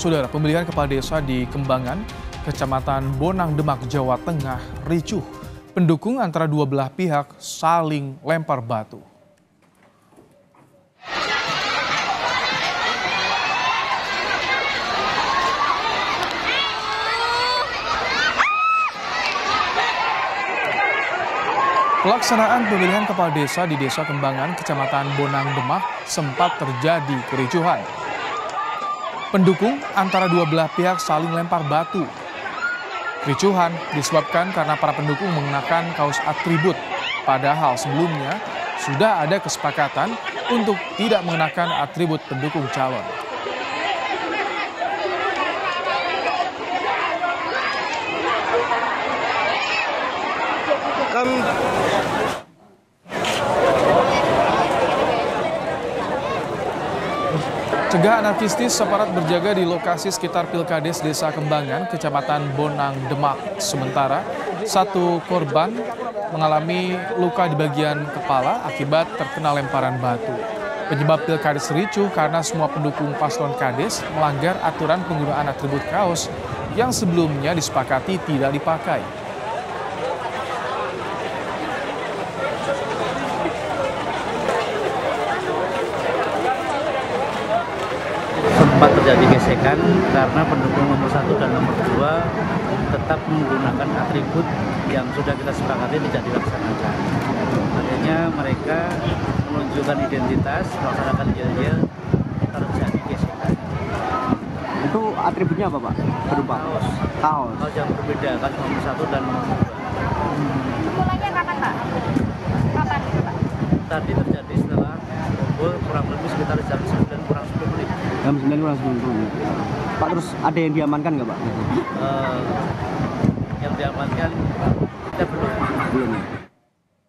Saudara, pemilihan kepala desa di Kembangan, Kecamatan Bonang Demak, Jawa Tengah, ricuh. Pendukung antara dua belah pihak saling lempar batu. Pelaksanaan pemilihan kepala desa di Desa Kembangan, Kecamatan Bonang Demak sempat terjadi kericuhan. Pendukung antara dua belah pihak saling lempar batu. Kericuhan disebabkan karena para pendukung mengenakan kaos atribut, padahal sebelumnya sudah ada kesepakatan untuk tidak mengenakan atribut pendukung calon. kan Cegah anarkistis separat berjaga di lokasi sekitar Pilkades Desa Kembangan, Kecamatan Bonang, Demak. Sementara, satu korban mengalami luka di bagian kepala akibat terkena lemparan batu. Penyebab Pilkades ricuh karena semua pendukung paslon Kades melanggar aturan penggunaan atribut kaos yang sebelumnya disepakati tidak dipakai. Terjadi gesekan karena pendukung nomor satu dan nomor dua tetap menggunakan atribut yang sudah kita sepakati tidak dilaksanakan. Akhirnya mereka menunjukkan identitas, melaksanakan yel-yel, terjadi gesekan. itu atributnya apa pak berupa Kaos, kaos kaos yang berbeda kan nomor satu dan nomor dua. Mulainya kapan Pak? Kapan itu Pak? Tadi terjadi setelah kumpul kurang lebih sekitar jam 9 kurang 10 menit jam 9 langsung turun. pak terus ada yang diamankan nggak pak? Uh, yang diamankan kita belum. Belum ya?